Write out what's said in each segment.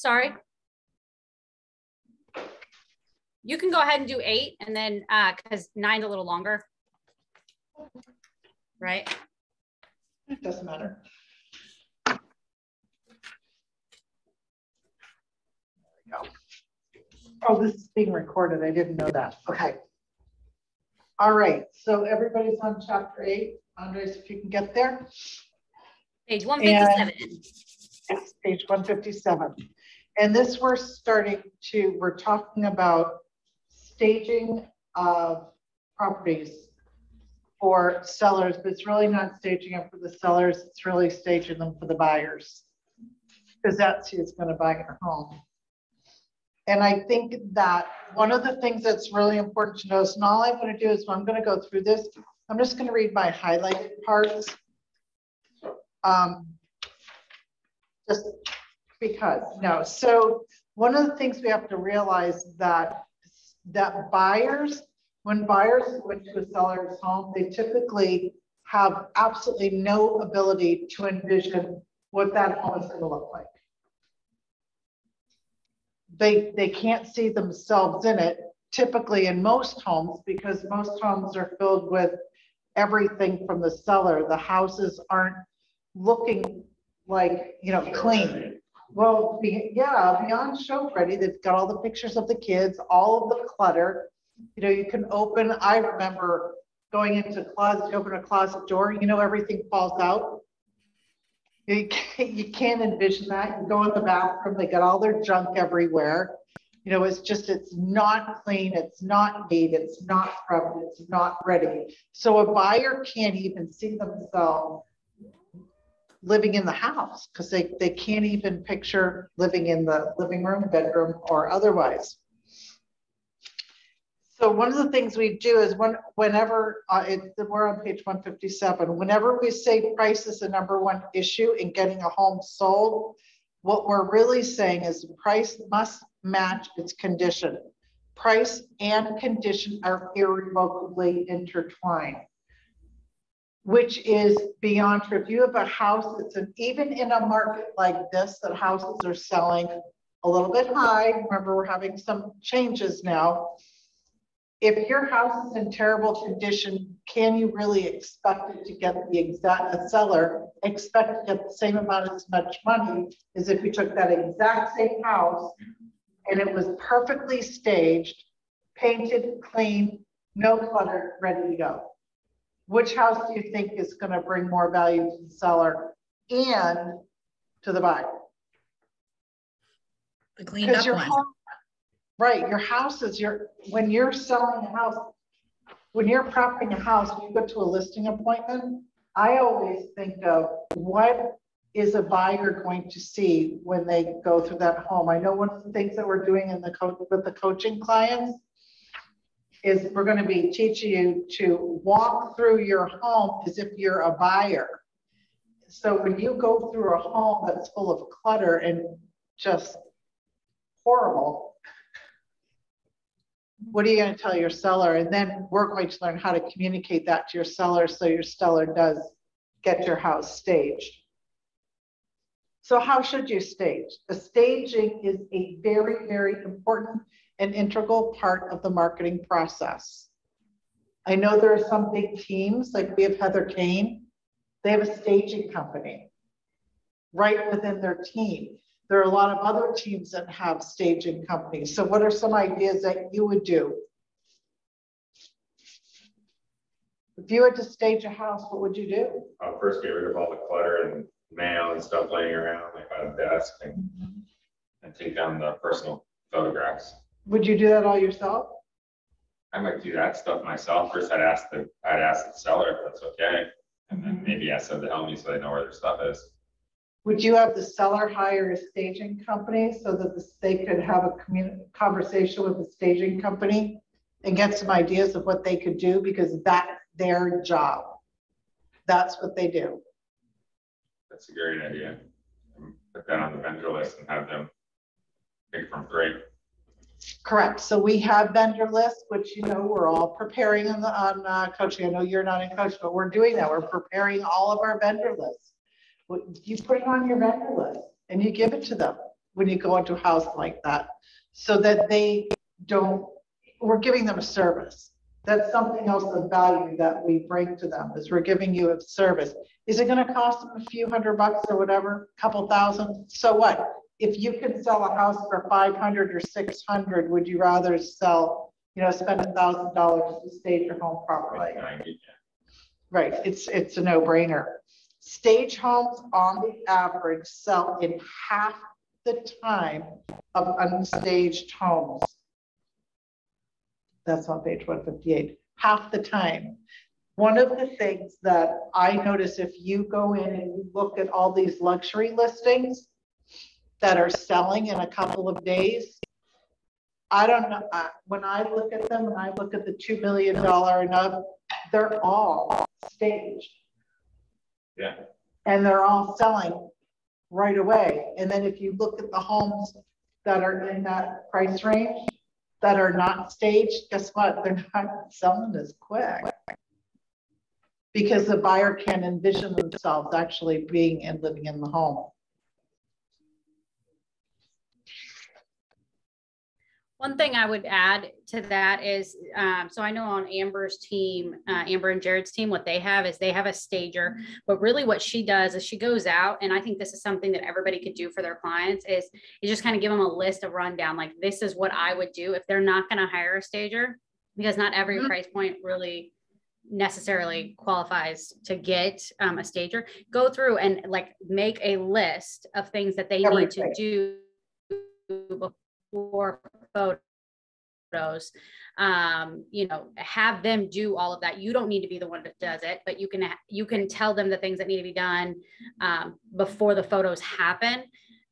Sorry. You can go ahead and do eight and then, uh, cause nine's a little longer. Right? It doesn't matter. There we go. Oh, this is being recorded. I didn't know that. Okay. All right, so everybody's on chapter eight. Andres, if you can get there. Page one fifty-seven. Yes, page one fifty-seven. And this we're starting to, we're talking about staging of properties for sellers, but it's really not staging them for the sellers, it's really staging them for the buyers. Because that's who's gonna buy your home. And I think that one of the things that's really important to know is, and all I'm gonna do is, I'm gonna go through this, I'm just gonna read my highlighted parts. Um, just because, no, so one of the things we have to realize that, that buyers, when buyers go into a seller's home, they typically have absolutely no ability to envision what that home is gonna look like they, they can't see themselves in it typically in most homes because most homes are filled with everything from the seller. The houses aren't looking like, you know, clean. Well, be, yeah, beyond show ready, they've got all the pictures of the kids, all of the clutter. You know, you can open, I remember going into closet, open a closet door, you know, everything falls out. You can't, you can't envision that. You go in the bathroom, they got all their junk everywhere. You know, it's just, it's not clean, it's not neat, it's not prepped, it's not ready. So a buyer can't even see themselves living in the house because they, they can't even picture living in the living room, bedroom, or otherwise. So one of the things we do is when, whenever, uh, it, we're on page 157, whenever we say price is the number one issue in getting a home sold, what we're really saying is the price must match its condition. Price and condition are irrevocably intertwined, which is beyond. If you have a house that's an, even in a market like this, that houses are selling a little bit high, remember we're having some changes now, if your house is in terrible condition, can you really expect it to get the exact, a seller expect to get the same amount as much money as if you took that exact same house and it was perfectly staged, painted, clean, no clutter, ready to go? Which house do you think is going to bring more value to the seller and to the buyer? The cleaned up your one. home, right, your house is your, when you're selling a house, when you're prepping a house, when you go to a listing appointment, I always think of what is a buyer going to see when they go through that home? I know one of the things that we're doing in the coach with the coaching clients is we're going to be teaching you to walk through your home as if you're a buyer. So when you go through a home that's full of clutter and just horrible, what are you going to tell your seller? And then we're going to learn how to communicate that to your seller so your seller does get your house staged. So how should you stage? The staging is a very, very important and integral part of the marketing process. I know there are some big teams, like we have Heather Kane, they have a staging company right within their team. There are a lot of other teams that have staging companies. So what are some ideas that you would do? If you had to stage a house, what would you do? I'll first get rid of all the clutter and mail and stuff laying around, like on a desk and, and take down the personal photographs. Would you do that all yourself? I might do that stuff myself. First, I'd ask the, I'd ask the seller if that's okay. And then maybe ask them to help me so they know where their stuff is. Would you have the seller hire a staging company so that the- they could have a conversation with the staging company and get some ideas of what they could do because that's their job. That's what they do. That's a great idea. Put that on the vendor list and have them pick from three. Correct. So we have vendor lists, which, you know, we're all preparing on the, on uh, coaching. I know you're not in coach, but we're doing that. We're preparing all of our vendor lists. You put it on your vendor list and you give it to them. when you go into a house like that. So that they don't, we're giving them a service. That's something else of value that we bring to them is we're giving you a service. Is it gonna cost them a few hundred bucks or whatever, couple thousand? So what? If you can sell a house for five hundred or six hundred, would you rather sell, you know, spend a thousand dollars to stage your home properly? Right, it's, it's a no-brainer. Stage homes on the average sell in half the time of unstaged homes. That's on page one fifty-eight, half the time. One of the things that I notice if you go in and you look at all these luxury listings that are selling in a couple of days, I don't know, when I look at them, and I look at the two million dollar and up, they're all staged. Yeah. And they're all selling right away. And then if you look at the homes that are in that price range, that are not staged, guess what? They're not selling as quick. Because the buyer can envision themselves actually being and living in the home. One thing I would add to that is, um, so I know on Amber's team, uh, Amber and Jared's team, what they have is they have a stager. But really, what she does is she goes out, and I think this is something that everybody could do for their clients is you just kind of give them a list of rundown. Like this is what I would do if they're not going to hire a stager, because not every Mhm. price point really necessarily qualifies to get um, a stager. Go through and like make a list of things that they need to do before photos um you know have them do all of that. You don't need to be the one that does it but you can you can tell them the things that need to be done um, before the photos happen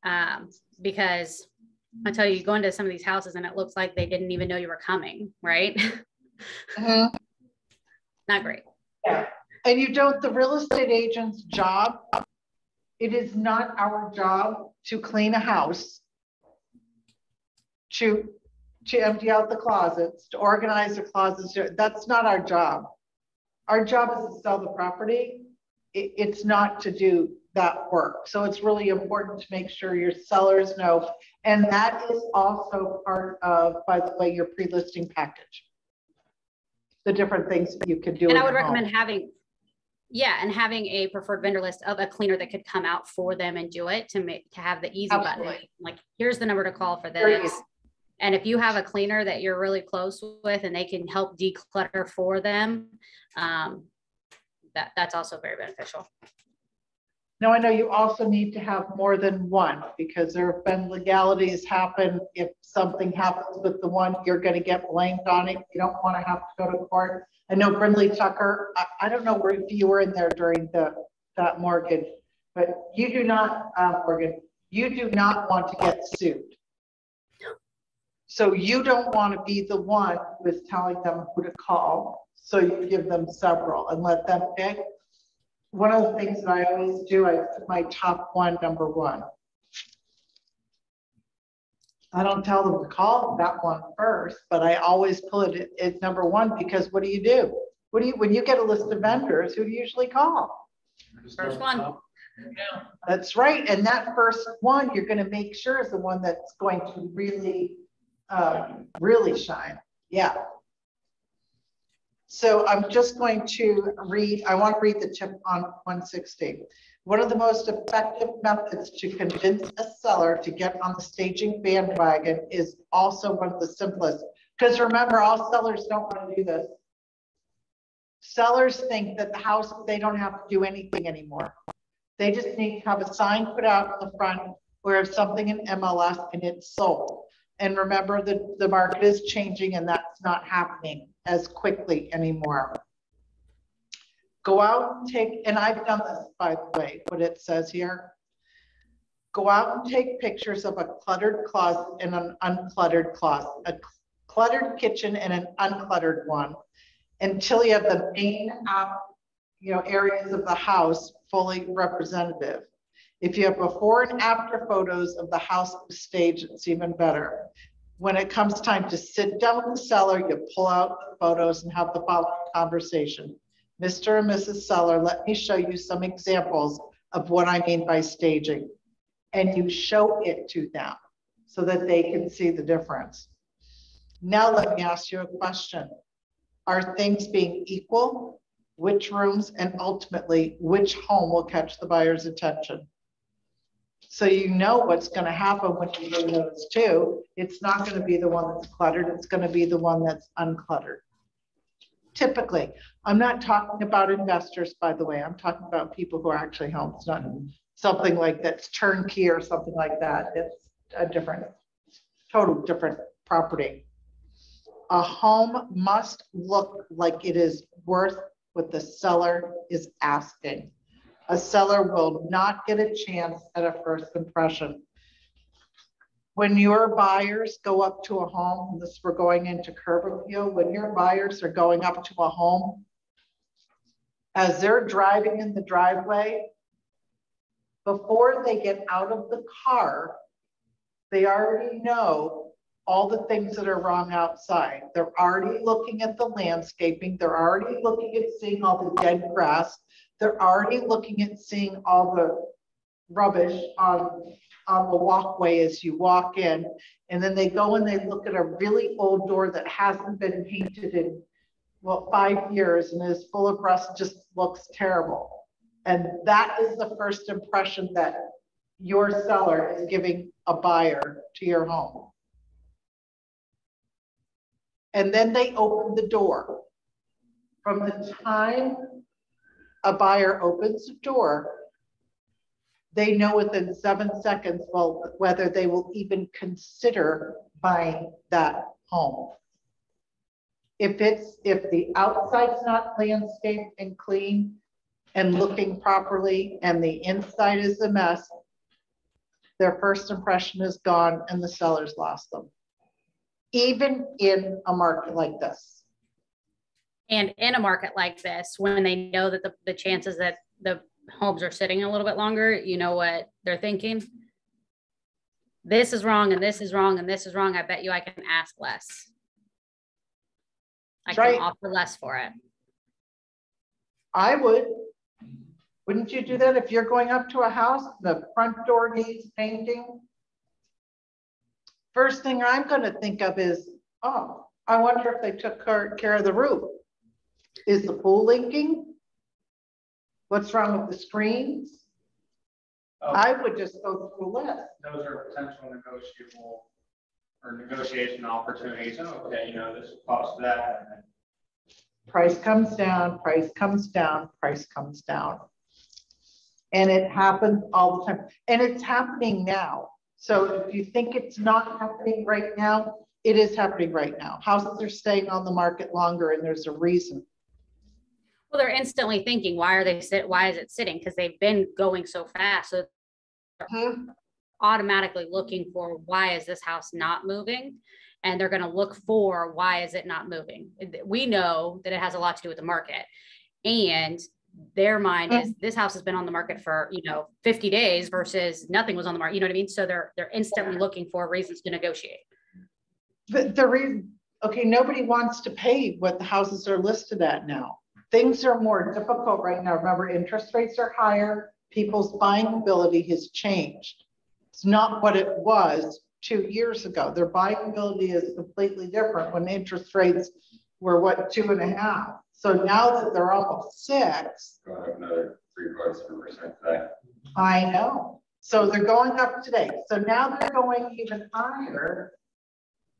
um, because i tell you you go into some of these houses and it looks like they didn't even know you were coming right? Not great. Yeah. And you don't, the real estate agent's job, it is not our job to clean a house, to, to empty out the closets, to organize the closets. That's not our job. Our job is to sell the property. It, it's not to do that work. So it's really important to make sure your sellers know. And that is also part of, by the way, your pre-listing package. The different things that you can do. and i would your home. recommend having yeah and having a preferred vendor list of a cleaner that could come out for them and do it to make to have the easy button Absolutely. like here's the number to call for this and if you have a cleaner that you're really close with and they can help declutter for them um, that that's also very beneficial Now, I know you also need to have more than one because there have been legalities happen. If something happens with the one, you're gonna get blamed on it. You don't wanna have to go to court. I know Brindley Tucker, I, I don't know where, if you were in there during the, that mortgage, but you do not, uh, Morgan, you do not want to get sued. So you don't want to be the one who is telling them who to call. So you give them several and let them pick one of the things that I always do, I put my top one, number one. I don't tell them to call that one first, but I always put it at number one because what do you do? What do you, when you get a list of vendors, who do you usually call? First one. That's right. And that first one, you're gonna make sure is the one that's going to really, um, really shine. Yeah. So I'm just going to read, I want to read the tip on one sixty. One of the most effective methods to convince a seller to get on the staging bandwagon is also one of the simplest. Because remember, all sellers don't want to do this. Sellers think that the house, they don't have to do anything anymore. They just need to have a sign put out in the front where if something in MLS and it's sold. And remember that the market is changing and that's not happening as quickly anymore. Go out and take, and I've done this, by the way, what it says here. Go out and take pictures of a cluttered closet and an uncluttered closet, a cluttered kitchen and an uncluttered one until you have the main, uh, you know, areas of the house fully representative. If you have before and after photos of the house stage, it's even better. When it comes time to sit down with the seller, you pull out the photos and have the following conversation. Mr. and Mrs. Seller, let me show you some examples of what I mean by staging. and you show it to them so that they can see the difference. Now let me ask you a question. Are things being equal? Which rooms and ultimately which home will catch the buyer's attention? So you know what's going to happen when you do those two. It's not going to be the one that's cluttered. It's going to be the one that's uncluttered. Typically, I'm not talking about investors, by the way. I'm talking about people who are actually homes, not something like that's turnkey or something like that. It's a different, total different property. A home must look like it is worth what the seller is asking. A seller will not get a chance at a first impression. When your buyers go up to a home, this we're going into curb appeal, when your buyers are going up to a home, as they're driving in the driveway, before they get out of the car, they already know all the things that are wrong outside. They're already looking at the landscaping. They're already looking at seeing all the dead grass. They're already looking at seeing all the rubbish on, on the walkway as you walk in. And then they go and they look at a really old door that hasn't been painted in, well, five years and is full of rust, just looks terrible. And that is the first impression that your seller is giving a buyer to your home. And then they open the door. From the time a buyer opens the door, they know within seven seconds well, whether they will even consider buying that home. If it's if the outside's not landscaped and clean and looking properly and the inside is a mess, their first impression is gone and the seller's lost them. Even in a market like this. And in a market like this, when they know that the, the chances that the homes are sitting a little bit longer, you know what they're thinking? This is wrong and this is wrong and this is wrong. I bet you I can ask less. I can offer less for it. I would. Wouldn't you do that if you're going up to a house, the front door needs painting? First thing I'm gonna think of is, oh, I wonder if they took care, care of the roof. Is the pool leaking? What's wrong with the screens? Oh, I would just go through a list. Those are potential negotiable or negotiation opportunities. Oh, okay, you know, this will cost that. and then Price comes down, price comes down, price comes down. And it happens all the time, and it's happening now. So if you think it's not happening right now, it is happening right now. Houses are staying on the market longer and there's a reason. Well, they're instantly thinking, why are they sit? Why is it sitting? Because they've been going so fast. So hmm. automatically looking for why is this house not moving? And they're going to look for why is it not moving? We know that it has a lot to do with the market. And their mind is hmm. this house has been on the market for, you know, 50 days versus nothing was on the market. You know what I mean? So they're they're instantly looking for reasons to negotiate. But the reason, okay, nobody wants to pay what the houses are listed at now. Things are more difficult right now. Remember, interest rates are higher. People's buying ability has changed. It's not what it was two years ago. Their buying ability is completely different when interest rates were what, two and a half. So now that they're almost six, Going up another three quarters of a percent today. I know. So they're going up today. So now they're going even higher.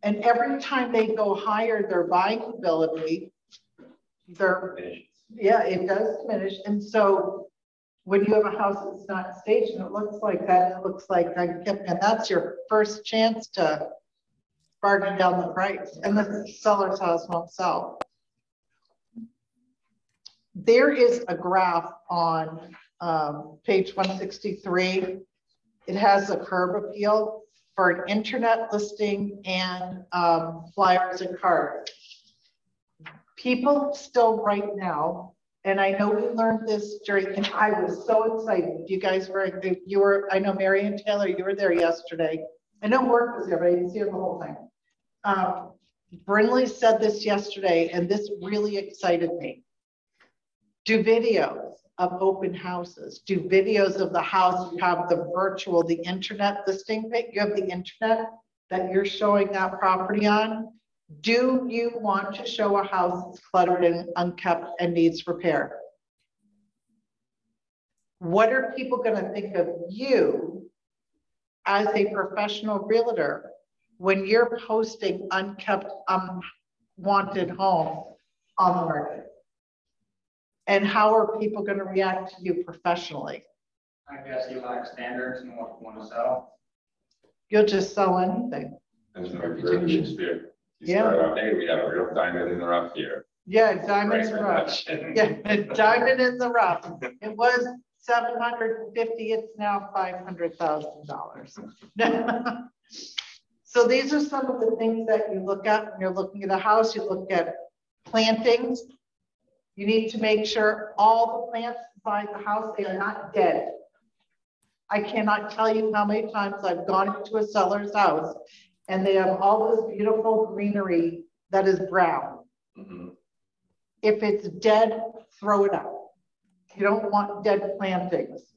And every time they go higher, their buying ability, their, yeah, it does diminish. And so when you have a house that's not staged and it looks like that, it looks like, and that's your first chance to bargain down the price and the seller's house won't sell. There is a graph on um, page 163. It has a curb appeal for an internet listing and um, flyers and cards. People still right now, and I know we learned this during, and I was so excited. You guys were, you were, I know Marion Taylor, you were there yesterday. I know Mark was there, but I didn't see the whole thing. Um, Brinley said this yesterday, and this really excited me. Do videos of open houses. Do videos of the house, you have the virtual, the internet listing, pic- you have the internet that you're showing that property on. Do you want to show a house that's cluttered and unkept and needs repair? What are people gonna think of you as a professional realtor when you're posting unkept, unwanted home on the market? And how are people gonna react to you professionally? I guess you lack standards and what you want to sell. You'll just sell anything. There's no reputation here. You Yeah. start we have a real diamond in the rough here. Yeah, diamond in Right, the rough. Yeah, diamond in the rough. It was seven hundred and fifty, it's now five hundred thousand dollars. So these are some of the things that you look at when you're looking at a house. You look at plantings. You need to make sure all the plants inside the house, they are not dead. I cannot tell you how many times I've gone into a seller's house and they have all this beautiful greenery that is brown. Mhm. If it's dead, throw it out. You don't want dead plantings.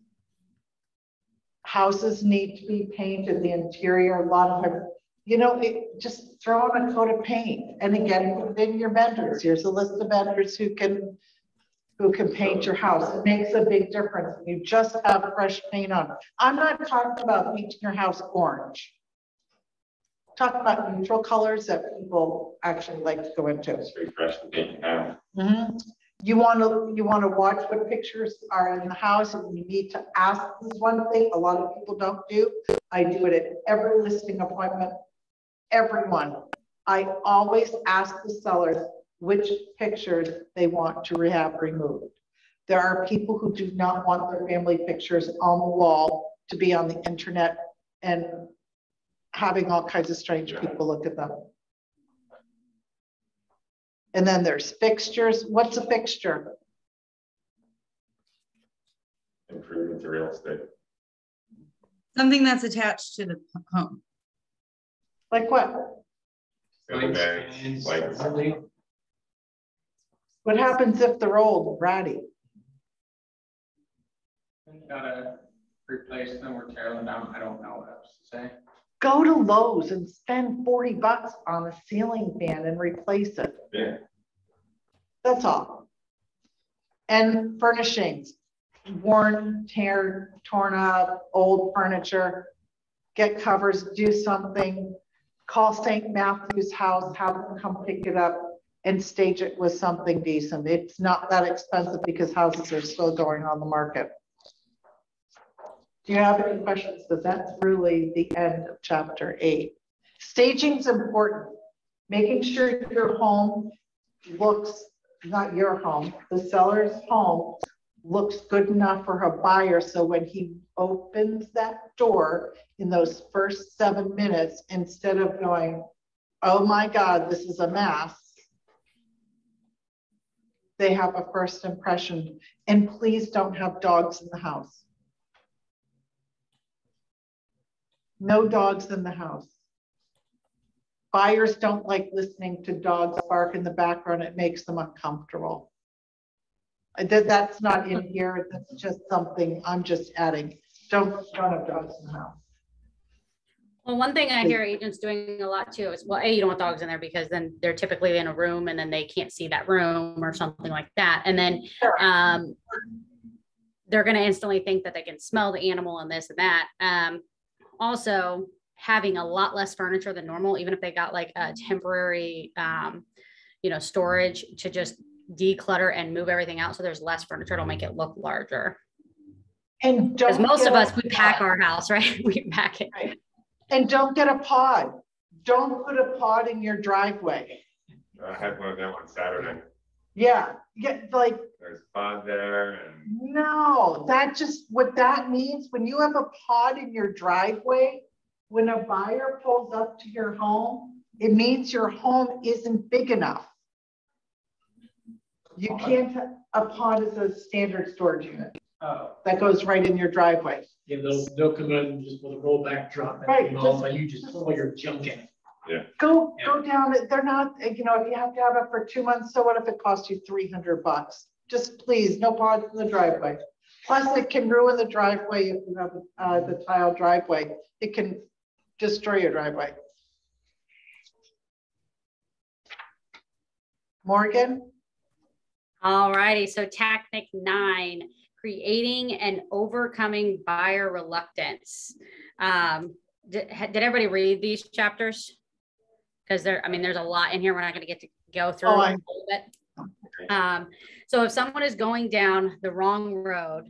Houses need to be painted, the interior, a lot of them, you know, it, just throw on a coat of paint. And again, put in your vendors. Here's a list of vendors who can, who can paint your house. It makes a big difference. You just have fresh paint on. I'm not talking about painting your house orange. Talk about neutral colors that people actually like to go into. It's refresh the paint you have. Mhm. You want to, you want to watch what pictures are in the house and you need to ask this one thing a lot of people don't do. I do it at every listing appointment. Everyone. I always ask the sellers which pictures they want to have removed. There are people who do not want their family pictures on the wall to be on the internet and having all kinds of strange people look at them. And then there's fixtures. What's a fixture? Improvement to real estate. Something that's attached to the home. Like what? Sandbags, lights. What happens if they're old, ratty? You Gotta replace them or tear them down. I don't know what else to say. Go to Lowe's and spend forty bucks on a ceiling fan and replace it. Yeah. That's all. And furnishings, worn, tear, torn up, old furniture. Get covers, do something. Call St. Matthew's House, have them come pick it up and stage it with something decent. It's not that expensive because houses are still going on the market. You have any questions? Because that's really the end of chapter eight. Staging's important. Making sure your home looks, not your home, the seller's home looks good enough for a buyer, so when he opens that door in those first seven minutes, instead of going, oh my God, this is a mess, they have a first impression. And please don't have dogs in the house. No dogs in the house. Buyers don't like listening to dogs bark in the background. It makes them uncomfortable. I that's not in here. That's just something I'm just adding. Don't, don't have dogs in the house. Well, one thing I hear agents doing a lot too is, well, A, you don't want dogs in there because then they're typically in a room and then they can't see that room or something like that. And then Sure. um, they're gonna instantly think that they can smell the animal and this and that. Um, also, having a lot less furniture than normal, even if they got like a temporary, um, you know, storage to just declutter and move everything out so there's less furniture, it'll make it look larger. And Because don't. most of us, we pack our house, right? We pack it. Right. And don't get a pod. Don't put a pod in your driveway. I had one of them on Saturday. Yeah, yeah, like, There's fun there and no, that just, what that means, when you have a pod in your driveway, when a buyer pulls up to your home, it means your home isn't big enough. You can't, a pod is a standard storage unit Oh, that goes right in your driveway. yeah, they'll, they'll come in just with a rollback truck. Right, And all, just- and you just throw your junk in. Go, go down, they're not, you know, if you have to have it for two months, so what if it costs you three hundred bucks just please, no pods in the driveway. Plus, it can ruin the driveway if you have, uh, the tile driveway. It can destroy your driveway. Morgan? All righty, so tactic nine, creating and overcoming buyer reluctance. Um, did, did everybody read these chapters? Because there, I mean, there's a lot in here. We're not gonna get to go through Oh, I- of. Um, so if someone is going down the wrong road,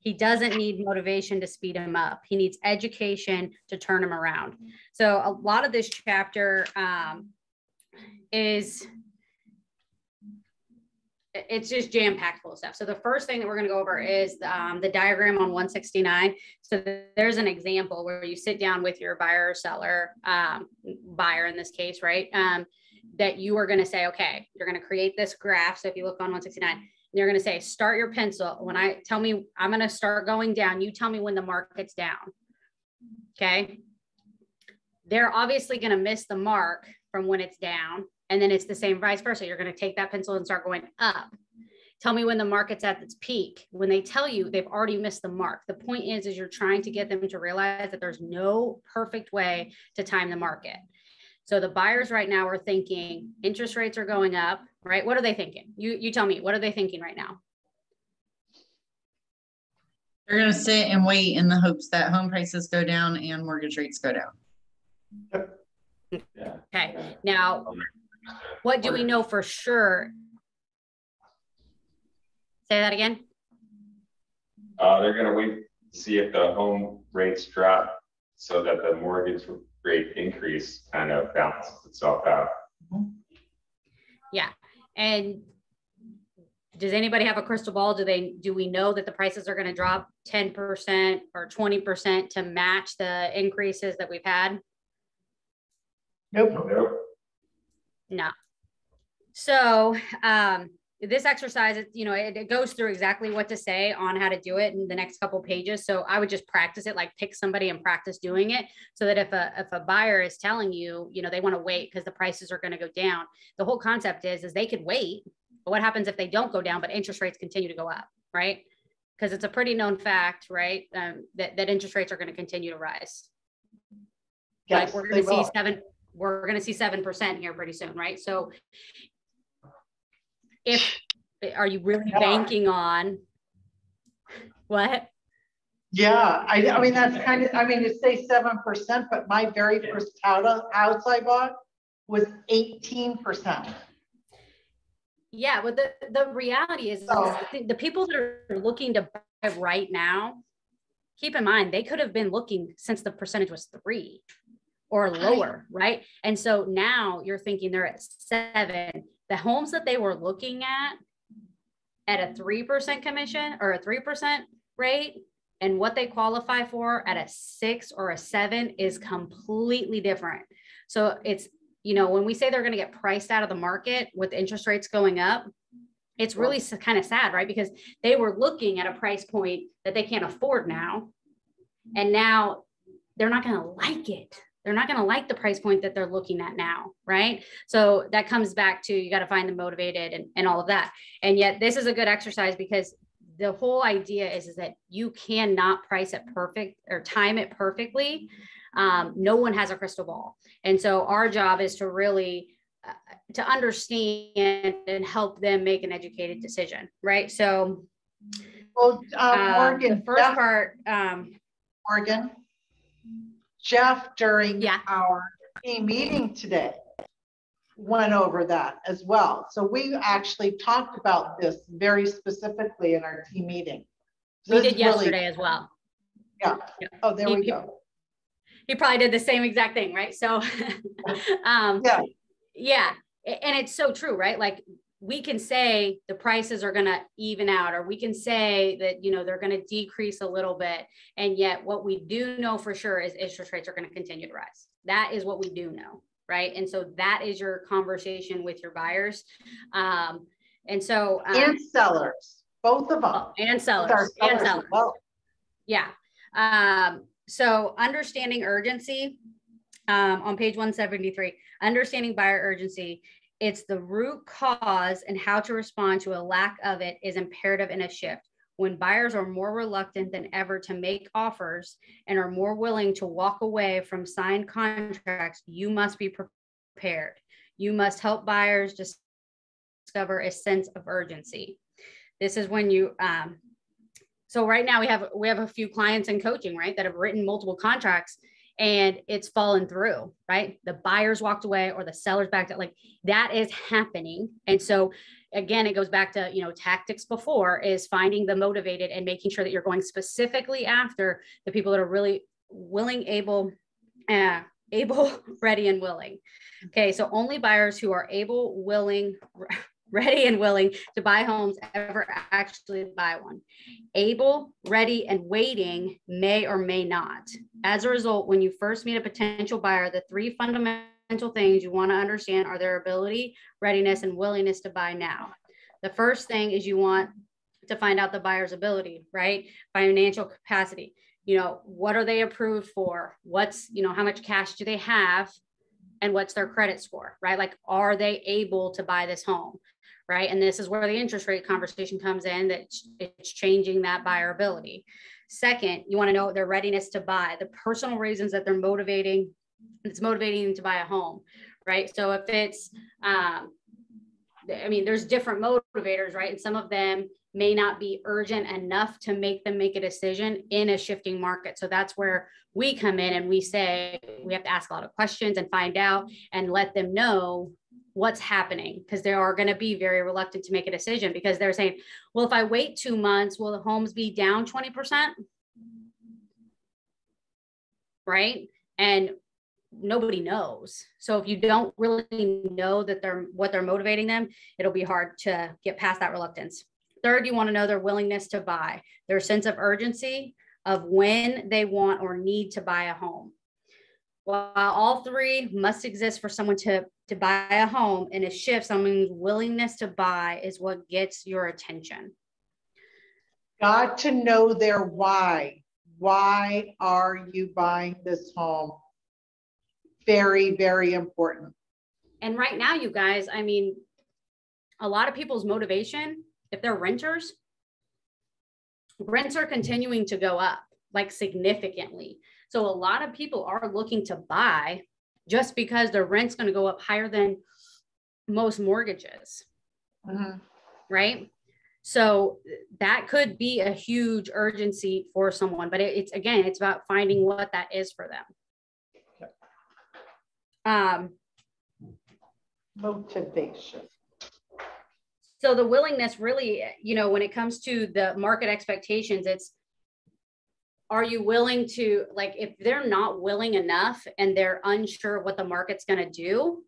he doesn't need motivation to speed him up. He needs education to turn him around. So a lot of this chapter, um, is it- it's just jam packed full of stuff. So the first thing that we're going to go over is um, the diagram on 169. So there's an example where you sit down with your buyer or seller, um, buyer in this case, right? Um, that you are going to say, okay, you're going to create this graph. So if you look on 169, you're going to say, start your pencil. When I tell me I'm going to start going down, you tell me when the market's down. Okay. They're obviously going to miss the mark from when it's down. And then it's the same vice versa. You're going to take that pencil and start going up. Tell me when the market's at its peak. When they tell you they've already missed the mark. The point is, is you're trying to get them to realize that there's no perfect way to time the market. So the buyers right now are thinking interest rates are going up, right? What are they thinking? You you tell me, what are they thinking right now? They're gonna sit and wait in the hopes that home prices go down and mortgage rates go down. Yeah. Okay. Now, what do we know for sure? Say that again. Uh, they're gonna wait to see if the home rates drop so that the mortgage rate increase kind of balances itself out. Yeah. And does anybody have a crystal ball? Do they, do we know that the prices are going to drop 10% or 20% to match the increases that we've had? Nope. Nope. No. So, um, this exercise, it- you know, it, it goes through exactly what to say on how to do it in the next couple pages. So I would just practice it, like pick somebody and practice doing it so that if a, if a buyer is telling you, you know, they want to wait because the prices are going to go down, the whole concept is, is they could wait. But what happens if they don't go down, but interest rates continue to go up, right? Because it's a pretty known fact, right? Um, that, that interest rates are going to continue to rise. Like Yes, we're gonna see will. seven, we're gonna see seven percent here pretty soon, right? So if, are you really Yeah. banking on? What? Yeah, I, I mean, that's kind of, I mean, you say seven percent, but my very first house, house I bought was eighteen percent. Yeah, but the, the reality is, is So- the, the people that are looking to buy right now, keep in mind, they could have been looking since the percentage was three or lower, right? And so now you're thinking they're at seven. The homes that they were looking at at a three percent commission or a three percent rate and what they qualify for at a six or a seven is completely different. So it's, you know, when we say they're going to get priced out of the market with interest rates going up, it's really kind of sad, right? Because they were looking at a price point that they can't afford now. And now they're not going to like it. They're not going to like the price point that they're looking at now, right? So that comes back to you got to find them motivated and, and all of that. And yet, this is a good exercise because the whole idea is, is that you cannot price it perfect or time it perfectly. Um, no one has a crystal ball. And so our job is to really uh, to understand and help them make an educated decision, right? So Well, uh, um, Morgan, the first part, um, Morgan. Jeff, during Yeah. our team meeting today, went over that as well. So we actually talked about this very specifically in our team meeting. So we did is really- yesterday as well. Yeah. Yeah. Oh, there He- we go. He probably did the same exact thing, right? So, um, Yeah. yeah, and it's so true, right? Like we can say the prices are going to even out, or we can say that you know they're going to decrease a little bit, and yet what we do know for sure is interest rates are going to continue to rise. That is what we do know, right? And so that is your conversation with your buyers, um, and so um, And sellers, both of them. oh, and our sellers and sellers sellers. well. Yeah. Um, so understanding urgency um, on page 173, understanding buyer urgency It's the root cause and how to respond to a lack of it is imperative in a shift. When buyers are more reluctant than ever to make offers and are more willing to walk away from signed contracts, you must be prepared. You must help buyers discover a sense of urgency. This is when you um, so right now we have we have a few clients in coaching, right, that have written multiple contracts and it's fallen through, right? The buyers walked away or the sellers backed out. Like that is happening. And so again, it goes back to, you know, tactics before is finding the motivated and making sure that you're going specifically after the people that are really willing, able, uh, able, ready, and willing. Okay, so only buyers who are able, willing, ready and willing to buy homes ever actually buy one. Able, ready, and waiting may or may not. As a result, when you first meet a potential buyer, the three fundamental things you want to understand are their ability, readiness, and willingness to buy now. The first thing is you want to find out the buyer's ability, right? Financial capacity. You know, what are they approved for? What's, you know, how much cash do they have? And what's their credit score, right? Like, are they able to buy this home? Right? And this is where the interest rate conversation comes in that it's changing that buyer ability. Second, you want to know their readiness to buy, the personal reasons that they're motivating, it's motivating them to buy a home, right? So if it's, um, I mean, there's different motivators, right? And some of them may not be urgent enough to make them make a decision in a shifting market. So that's where we come in and we say we have to ask a lot of questions and find out and let them know what's happening because they are going to be very reluctant to make a decision because they're saying, well, if I wait two months, will the homes be down 20%? Right. And nobody knows. So if you don't really know that they're what they're motivating them, it'll be hard to get past that reluctance. Third, you want to know their willingness to buy, their sense of urgency of when they want or need to buy a home. While all three must exist for someone to, to buy a home and a shift, someone's willingness to buy is what gets your attention. Got to know their why. Why are you buying this home? Very, very important. And right now, you guys, I mean, a lot of people's motivation, if they're renters, rents are continuing to go up like significantly. So a lot of people are looking to buy just because their rent's going to go up higher than most mortgages. Mm-hmm. Right. So that could be a huge urgency for someone, but it, it's again, it's about finding what that is for them. Um, motivation. So the willingness really, you know, when it comes to the market expectations, it's are you willing to like if they're not willing enough and they're unsure what the market's going to do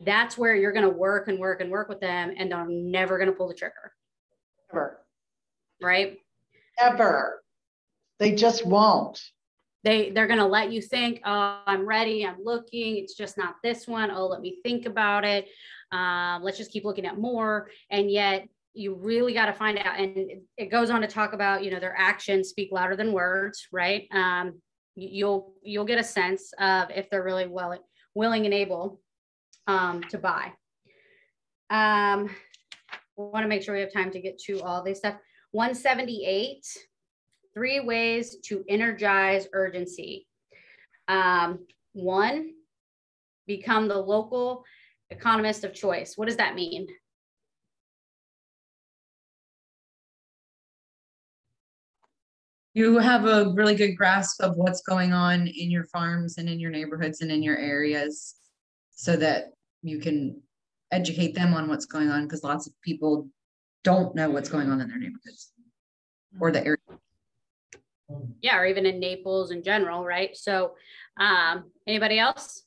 that's where you're going to work and work and work with them and they're never going to pull the trigger. Ever. Right? Ever. They just won't. They they're going to let you think oh i'm ready i'm looking it's just not this one oh let me think about it um, let's just keep looking at more and yet you really got to find out and it goes on to talk about you know their actions speak louder than words right? Um, you'll you'll get a sense of if they're really well willing and able um, to buy. Um want to make sure we have time to get to all this stuff. 178 three ways to energize urgency. Um, one become the local economist of choice. What does that mean you have a really good grasp of what's going on in your farms and in your neighborhoods and in your areas so that you can educate them on what's going on because lots of people don't know what's going on in their neighborhoods or the area. Yeah or even in naples in general right? So um anybody else?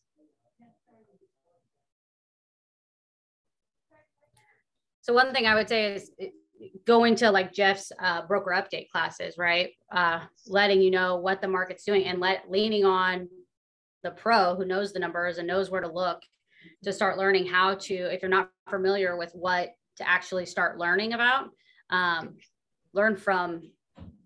So one thing i would say is going to like Jeff's uh, broker update classes, right? Uh, letting you know what the market's doing and let leaning on the pro who knows the numbers and knows where to look to start learning how to, if you're not familiar with what to actually start learning about, um, learn from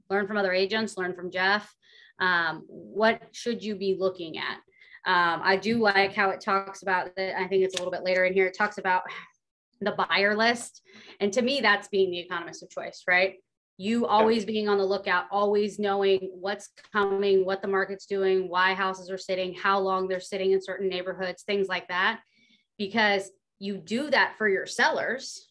learn from other agents, learn from Jeff. Um, what should you be looking at? Um, I do like how it talks about that. I think it's a little bit later in here. It talks about the buyer list. And to me, that's being the economist of choice, right? You always being on the lookout, always knowing what's coming, what the market's doing, why houses are sitting, how long they're sitting in certain neighborhoods, things like that. Because you do that for your sellers,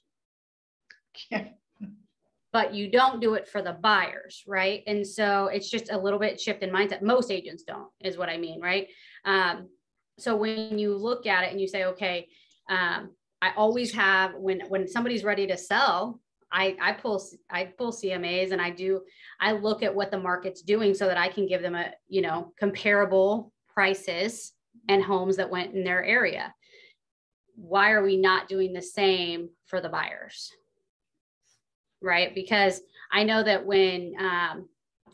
but you don't do it for the buyers, right? And so it's just a little bit shift in mindset. Most agents don't, is what I mean, right? Um, so when you look at it and you say, okay, um, I always have when when somebody's ready to sell, I I pull I pull CMAs and I do I look at what the market's doing so that I can give them a you know comparable prices and homes that went in their area. Why are we not doing the same for the buyers? right? Because I know that when um,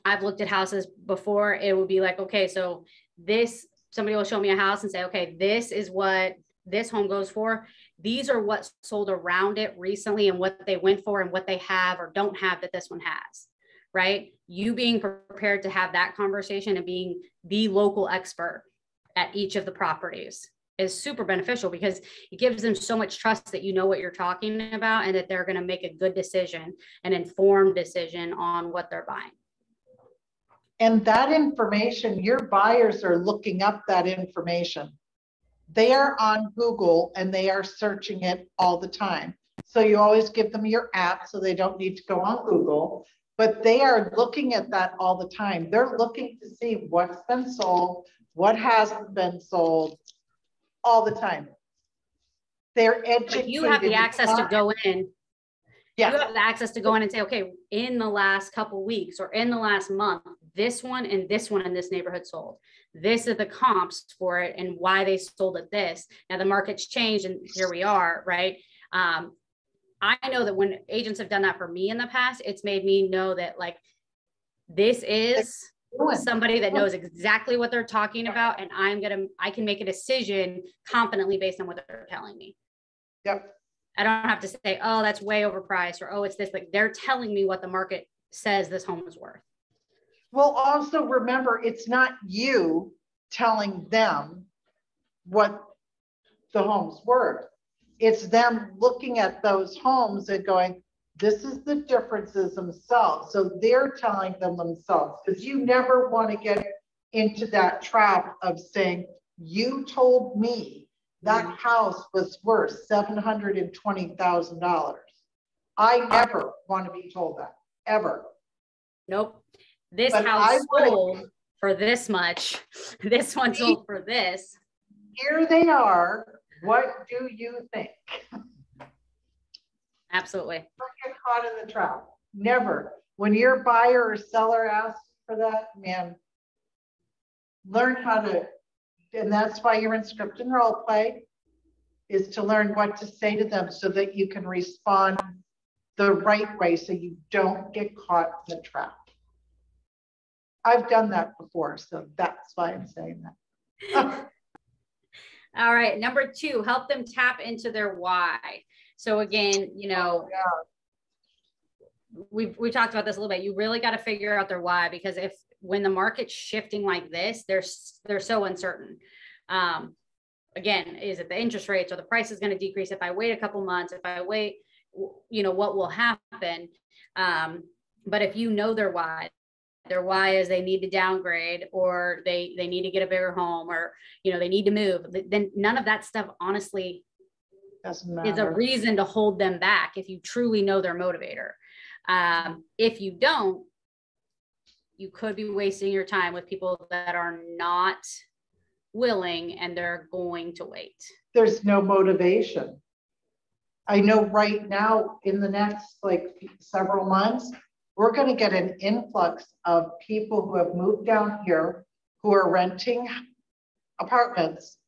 I've looked at houses before, it would be like, okay, so this, somebody will show me a house and say, okay, this is what this home goes for. These are what sold around it recently and what they went for and what they have or don't have that this one has, right? You being prepared to have that conversation and being the local expert at each of the properties is super beneficial because it gives them so much trust that you know what you're talking about and that they're going to make a good decision, an informed decision on what they're buying. And that information, your buyers are looking up that information. They are on Google and they are searching it all the time. So you always give them your app so they don't need to go on Google, but they are looking at that all the time. They're looking to see what's been sold, what hasn't been sold, all the time. They're educated. But you have the access to go in. Yeah. You have the access to go in and say, okay, in the last couple weeks or in the last month, this one and this one in this neighborhood sold. This is the comps for it and why they sold at this. Now the market's changed and here we are, right? Um, I know that when agents have done that for me in the past, it's made me know that like this is somebody that knows exactly what they're talking about and i'm gonna i can make a decision confidently based on what they're telling me Yep. I don't have to say oh that's way overpriced or oh it's this like they're telling me what the market says this home is worth Well, also remember, it's not you telling them what the home's worth. It's them looking at those homes and going, this is the differences themselves. So they're telling them themselves, because you never want to get into that trap of saying, you told me that house was worth seven hundred and twenty thousand dollars. I never want to be told that, ever. nope this But house sold for this much this one sold for this Here they are. What do you think? absolutely Don't get caught in the trap. Never. When your buyer or seller asks for that, man, learn how to, and that's why you're in script and role play, is to learn what to say to them so that you can respond the right way so you don't get caught in the trap. I've done that before, so that's why I'm saying that. all right number two help them tap into their why so again you know oh, we've we talked about this a little bit. You really got to figure out their why because if when the market's shifting like this, they're they're so uncertain. Um, again, is it the interest rates or the price is going to decrease if I wait a couple months? If I wait, you know what will happen? Um, but if you know their why, their why is they need to downgrade or they they need to get a bigger home or you know they need to move. Then none of that stuff honestly is a reason to hold them back if you truly know their motivator. Um, if you don't, you could be wasting your time with people that are not willing and they're going to wait. there's no motivation. I know right now, in the next like several months, we're gonna get an influx of people who have moved down here, who are renting apartments,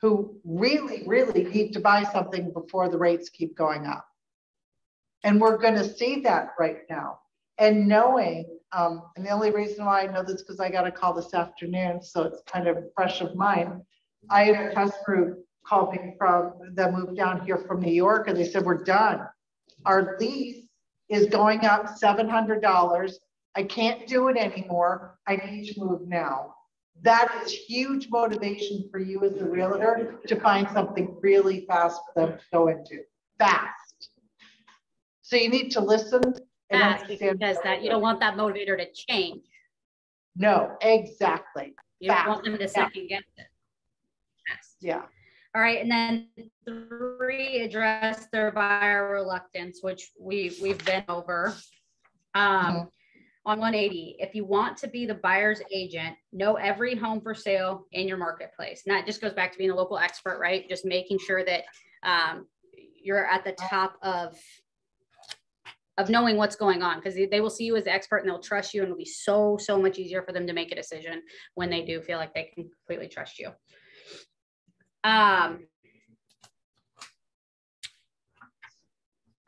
who really, really need to buy something before the rates keep going up. And we're gonna see that right now. And knowing, um, and the only reason why I know this, because I got a call this afternoon, so it's kind of fresh of mind. I had a test group called me from, that moved down here from New York, and they said, we're done. Our lease is going up seven hundred dollars. I can't do it anymore. I need to move now. That is huge motivation for you as a realtor to find something really fast for them to go into, fast. So you need to listen and because that, you don't want that motivator to change. No, exactly, You don't want them to Fast, yeah. second guess it. Fast. yeah. All right, and then three, address their buyer reluctance, which we, we've been over. Um, Mhm. on one eighty, if you want to be the buyer's agent, know every home for sale in your marketplace. And that just goes back to being a local expert, right? Just making sure that, um, you're at the top of of knowing what's going on, because they, will see you as the expert and they'll trust you and it'll be so, so much easier for them to make a decision when they do feel like they can completely trust you. Um.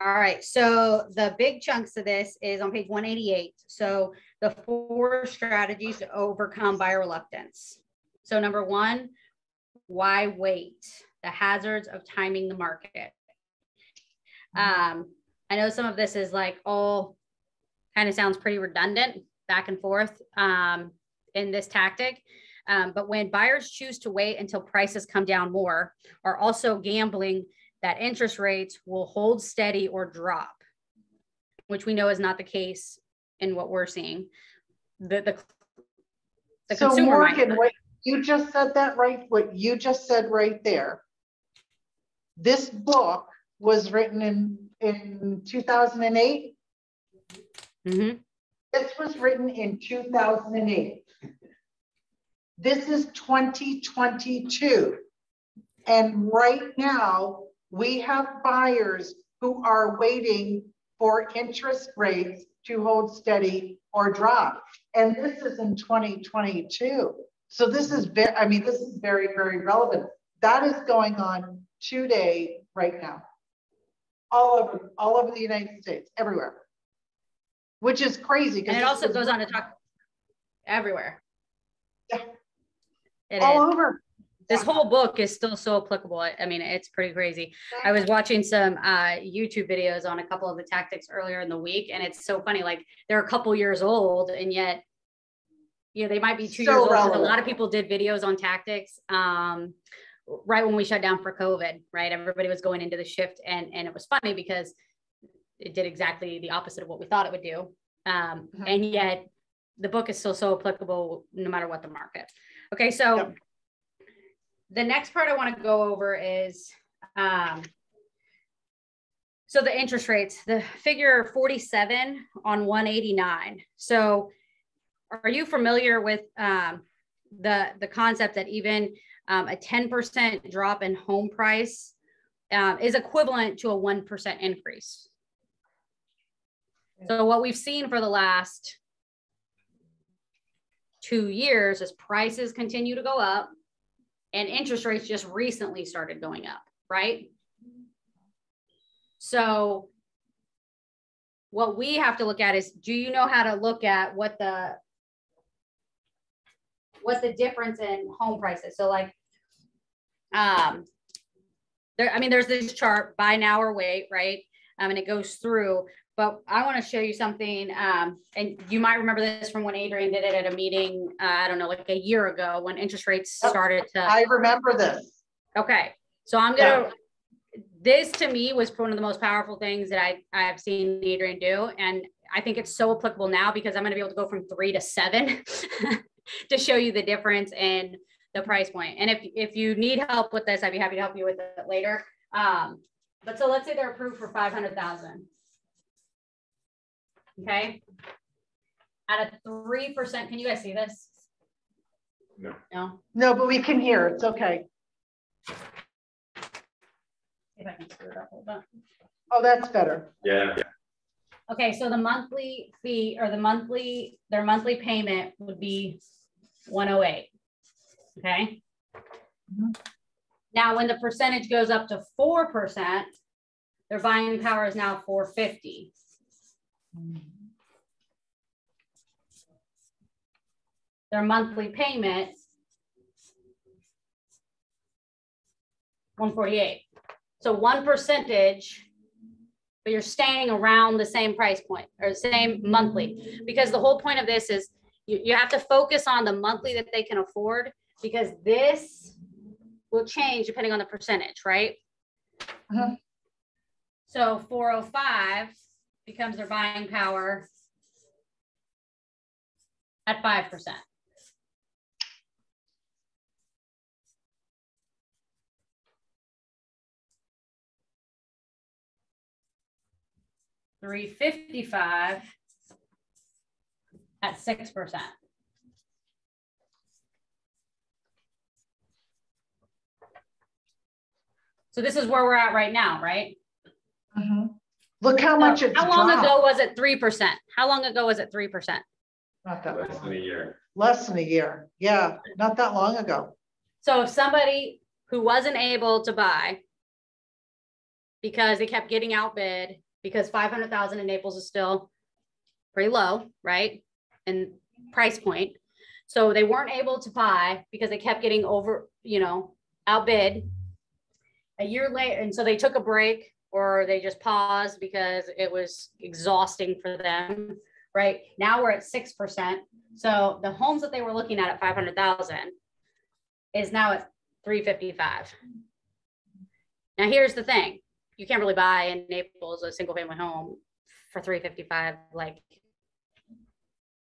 All right, so the big chunks of this is on page one eighty-eight. So the four strategies to overcome buyer reluctance. So number one, why wait? The hazards of timing the market. Um, I know some of this is like all kind of sounds pretty redundant back and forth um, in this tactic. Um, but when buyers choose to wait until prices come down more, are also gambling that interest rates will hold steady or drop, which we know is not the case in what we're seeing. The the, the So consumer Morgan, what you just said that right, what you just said right there. This book was written in, in two thousand and eight. Mhm. This was written in two thousand and eight. This is twenty twenty-two. And right now, we have buyers who are waiting for interest rates to hold steady or drop. And this is in twenty twenty-two. So this is very, I mean, this is very, very relevant. That is going on today, right now. All over, all over the United States, everywhere. Which is crazy. And it also goes on to talk everywhere. Yeah. It All is. over. This whole book is still so applicable. I I mean, it's pretty crazy. I was watching some uh, YouTube videos on a couple of the tactics earlier in the week, and it's so funny. Like they're a couple years old, and yet, you know, they might be two So years old. A lot of people did videos on tactics um, right when we shut down for COVID. Right, everybody was going into the shift, and and it was funny because it did exactly the opposite of what we thought it would do, um, Mhm. and yet the book is still so applicable no matter what the market. Okay, so Yep. the next part I want to go over is um, so the interest rates, the figure 47 on 189. So are you familiar with um, the, the concept that even um, a 10% drop in home price um, is equivalent to a 1% increase? So what we've seen for the last two years is prices continue to go up and interest rates just recently started going up, right? So what we have to look at is, do you know how to look at what the what the difference in home prices? So like, um, there, I mean, there's this chart, buy now or wait, right? Um, and it goes through, but I want to show you something. Um, and you might remember this from when Adrian did it at a meeting, uh, I don't know, like a year ago when interest rates started to. I remember this. Okay, so I'm gonna, this to me was one of the most powerful things that I, I've seen Adrian do. And I think it's so applicable now because I'm gonna be able to go from three to seven to show you the difference in the price point. And if, if you need help with this, I'd be happy to help you with it later. Um, but so let's say they're approved for five hundred thousand. Okay? At a three percent, can you guys see this? No. No? No, but we can hear. It's okay. If I can screw it up, hold on. Oh, that's better. Yeah, Okay, so the monthly fee or the monthly, their monthly payment would be one oh eight. Okay? Mhm. Now, when the percentage goes up to four percent, their buying power is now four fifty. Their monthly payment one forty-eight. So one percentage but you're staying around the same price point or the same monthly. Because the whole point of this is You, you have to focus on the monthly that they can afford because this will change depending on the percentage, right? Mhm. So four oh five becomes their buying power at five percent. Three fifty-five at six percent. So this is where we're at right now, right? Mhm. Look how much it's How long dropped. ago was it three percent? How long ago was it three percent? Not that Less than a year. Less than a year. Yeah, not that long ago. So if somebody who wasn't able to buy because they kept getting outbid, because five hundred thousand in Naples is still pretty low, right? And price point. So they weren't able to buy because they kept getting over, you know, outbid. A year later, and so they took a break or they just paused because it was exhausting for them, right? Now we're at six percent. So the homes that they were looking at at five hundred thousand is now at three fifty-five. Now, here's the thing, you can't really buy in Naples a single family home for three fifty-five, like.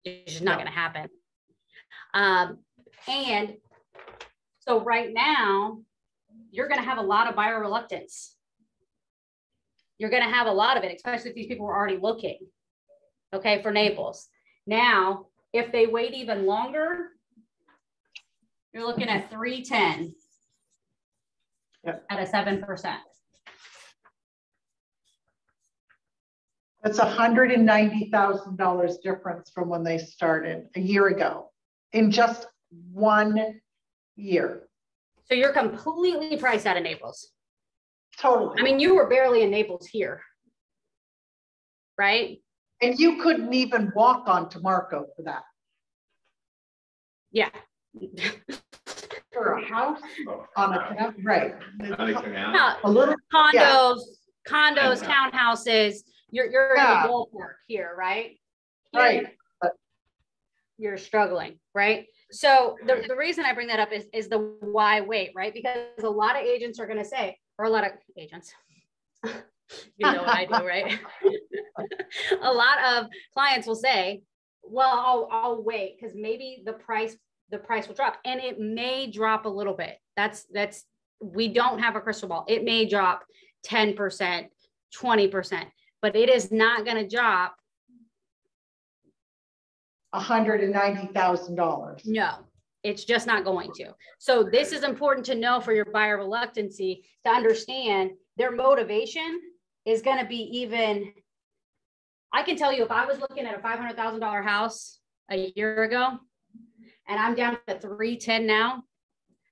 It's just not going to happen. Um, and so right now, you're going to have a lot of buyer reluctance. You're going to have a lot of it, especially if these people were already looking. Okay, for Naples. Now, if they wait even longer, you're looking at 310 yep. at a 7%. That's hundred and ninety thousand dollars difference from when they started a year ago in just one year. So you're completely priced out of Naples. Totally. I mean, you were barely in Naples here. Right? And you couldn't even walk onto Marco for that. Yeah. For a house on a, right. On a canal? A little, Condos, condos, Yeah. townhouses, you're, you're in Yeah. the ballpark here, right? Right, You're struggling, right? So the, the reason I bring that up is, is the why wait, right? Because a lot of agents are gonna say, or a lot of agents. You know what I do, right? A lot of clients will say, well, I'll, I'll wait, because maybe the price, the price will drop, and it may drop a little bit. That's, that's, we don't have a crystal ball. It may drop ten percent, twenty percent, but it is not going to drop $190,000. No, it's just not going to. So this is important to know for your buyer reluctancy to understand their motivation is going to be even. I can tell you if I was looking at a $500,000 house a year ago and I'm down to 310 now,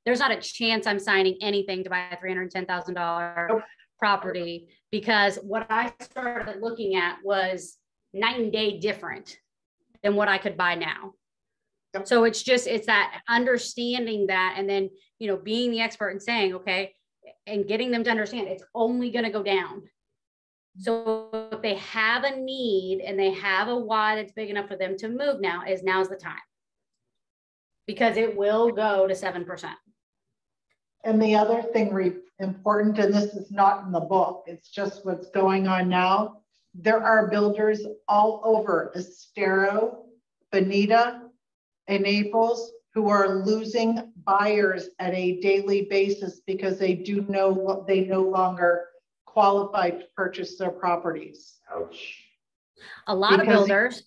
there's not a chance I'm signing anything to buy a $310,000 property because what I started looking at was night and day different than what I could buy now. Yep. So it's just, it's that understanding that and then, you know, being the expert and saying, okay, and getting them to understand it's only gonna go down. So if they have a need and they have a why that's big enough for them to move now, is now's the time. Because it will go to seven percent. And the other thing re, important, and this is not in the book, it's just what's going on now. There are builders all over Estero, Bonita, and Naples who are losing buyers at a daily basis because they do know, what they no longer qualify to purchase their properties. Ouch. A lot of builders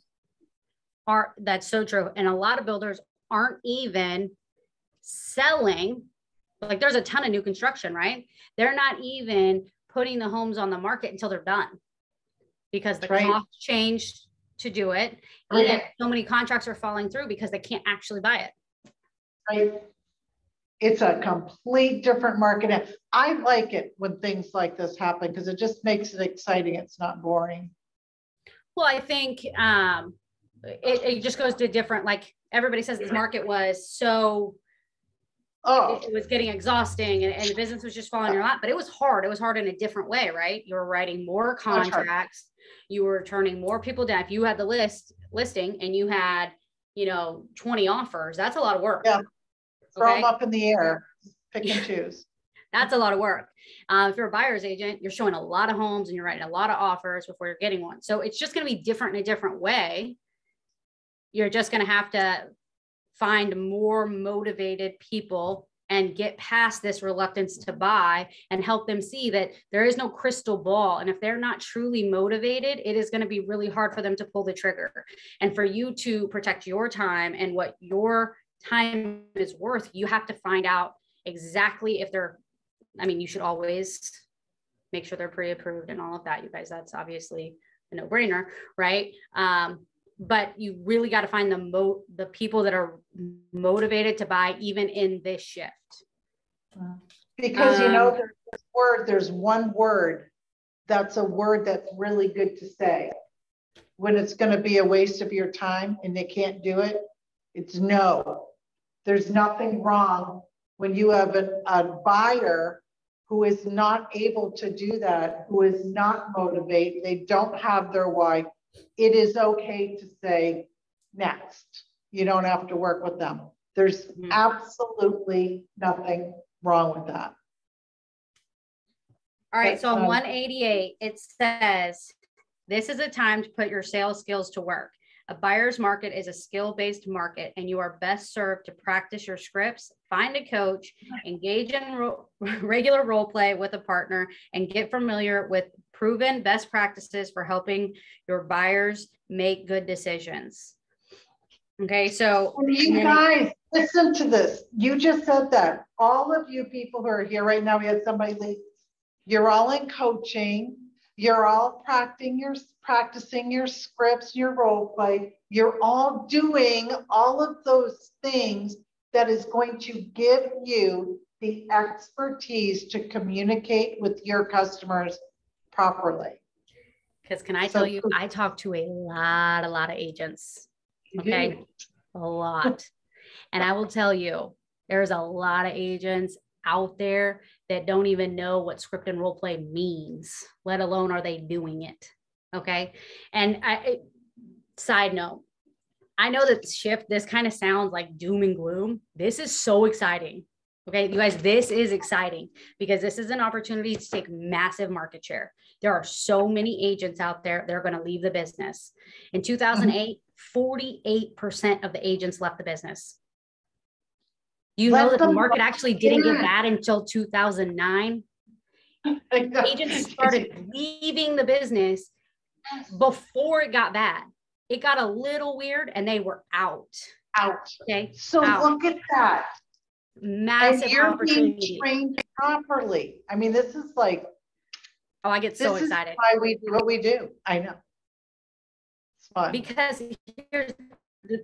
are, that's so true. And a lot of builders aren't even selling. Like there's a ton of new construction, right? They're not even putting the homes on the market until they're done. Because the Right. cost changed to do it. Right. And so many contracts are falling through because they can't actually buy it. right? It's a complete different market. I like it when things like this happen because it just makes it exciting. It's not boring. Well, I think um, it, it just goes to different, like, everybody says this market was so Oh, it was getting exhausting and, and business was just falling in your lap, but it was hard. It was hard in a different way, right? You were writing more contracts. You were turning more people down. If you had the list listing and you had you know, 20 offers, that's a lot of work. Yeah. Throw them up in the air, pick and choose. That's a lot of work. Uh, if you're a buyer's agent, you're showing a lot of homes and you're writing a lot of offers before you're getting one. So it's just going to be different in a different way. You're just going to have to find more motivated people and get past this reluctance to buy and help them see that there is no crystal ball. And if they're not truly motivated, it is going to be really hard for them to pull the trigger. And for you to protect your time and what your time is worth, you have to find out exactly if they're I mean, you should always make sure they're pre-approved and all of that, you guys. That's obviously a no-brainer, right? Um, but you really got to find the mo the people that are motivated to buy even in this shift. Because you know, Um, there's this word, there's one word, that's a word that's really good to say. When it's gonna be a waste of your time and they can't do it, it's no. There's nothing wrong when you have a, a buyer who is not able to do that, who is not motivated, they don't have their why. It is okay to say next. You don't have to work with them. There's Mhm. absolutely nothing wrong with that. All right, so on one eighty-eight, it says, this is a time to put your sales skills to work. A buyer's market is a skill-based market and you are best served to practice your scripts, find a coach, engage in ro- regular role play with a partner and get familiar with proven best practices for helping your buyers make good decisions. Okay, so And You guys, listen to this. You just said that. All of you people who are here right now, we had somebody leave. You're all in coaching. You're all practicing your, practicing your scripts, your role play. You're all doing all of those things that is going to give you the expertise to communicate with your customers properly. because can I So tell you. I talk to a lot, a lot of agents. Okay. do. a lot. And I will tell you, there's a lot of agents out there that don't even know what script and role play means, let alone are they doing it. Okay. And I, side note, I know that shift, this kind of sounds like doom and gloom. This is so exciting. Okay, you guys, this is exciting because this is an opportunity to take massive market share. There are so many agents out there that are going to leave the business. In 2008, 48% of the agents left the business. You know that the market actually didn't get bad until 2009. Agents started leaving the business before it got bad. It got a little weird and they were out. Out. Okay. So Out. look at that. And Massive you're being opportunity. trained properly. I mean, this is like, Oh, I get so this is excited. why we do what we do. I know. It's fun. because here's the,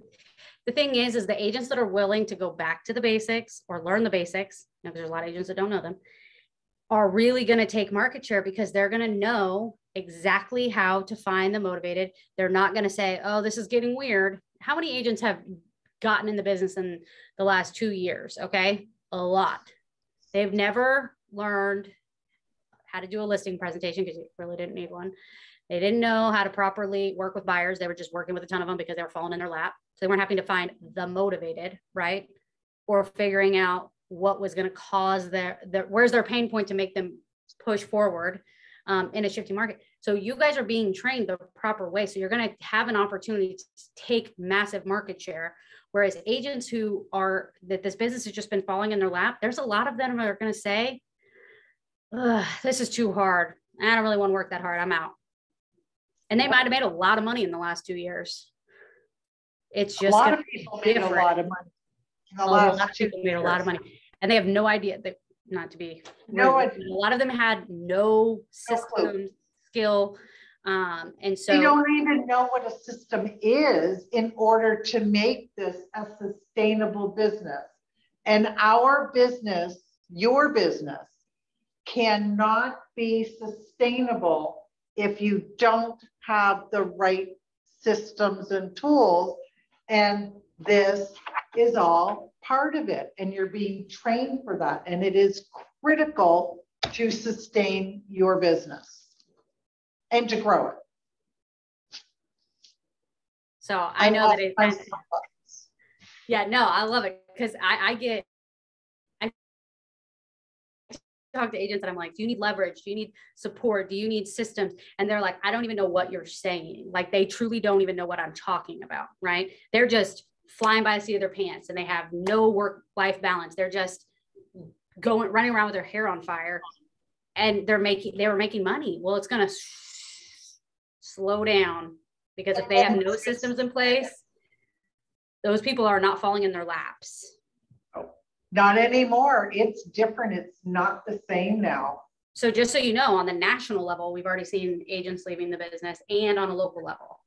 the thing is is the agents that are willing to go back to the basics or learn the basics you know, there's a lot of agents that don't know them are really going to take market share because they're going to know exactly how to find the motivated. They're not going to say oh this is getting weird. How many agents have gotten in the business in the last two years? Okay? A lot. They've never learned how to do a listing presentation because you really didn't need one they didn't know how to properly work with buyers. They were just working with a ton of them because they were falling in their lap. So they weren't having to find the motivated, right? Or figuring out what was going to cause their, their, where's their pain point to make them push forward um, in a shifting market. So you guys are being trained the proper way. So you're going to have an opportunity to take massive market share. Whereas agents who are, that this business has just been falling in their lap, there's a lot of them that are going to say, "Ugh, this is too hard. I don't really want to work that hard. I'm out. And they might have made a lot of money in the last two years. It's just A lot of people made a lot of money. in the a lot of people made a lot of money, and they have no idea that not to be No rude, a lot of them had no No clue. system skill, um, and They so don't even know what a system is in order to make this a sustainable business. And our business, your business, cannot be sustainable if you don't have the right systems and tools. And this is all part of it, and you're being trained for that, and it is critical to sustain your business and to grow it. so I know that it. lost my soapbox. Yeah, no, I love it because I, I get, talk to agents and I'm like, do you need leverage? Do you need support? Do you need systems? And they're like, I don't even know what you're saying. Like they truly don't even know what I'm talking about, right? They're just flying by the seat of their pants and they have no work life balance. They're just going, running around with their hair on fire and they're making, they were making money. Well, it's going to slow down because if they have no systems in place, those people are not falling in their laps. Not anymore. It's different. It's not the same now. So just so you know, on the national level, we've already seen agents leaving the business and on a local level.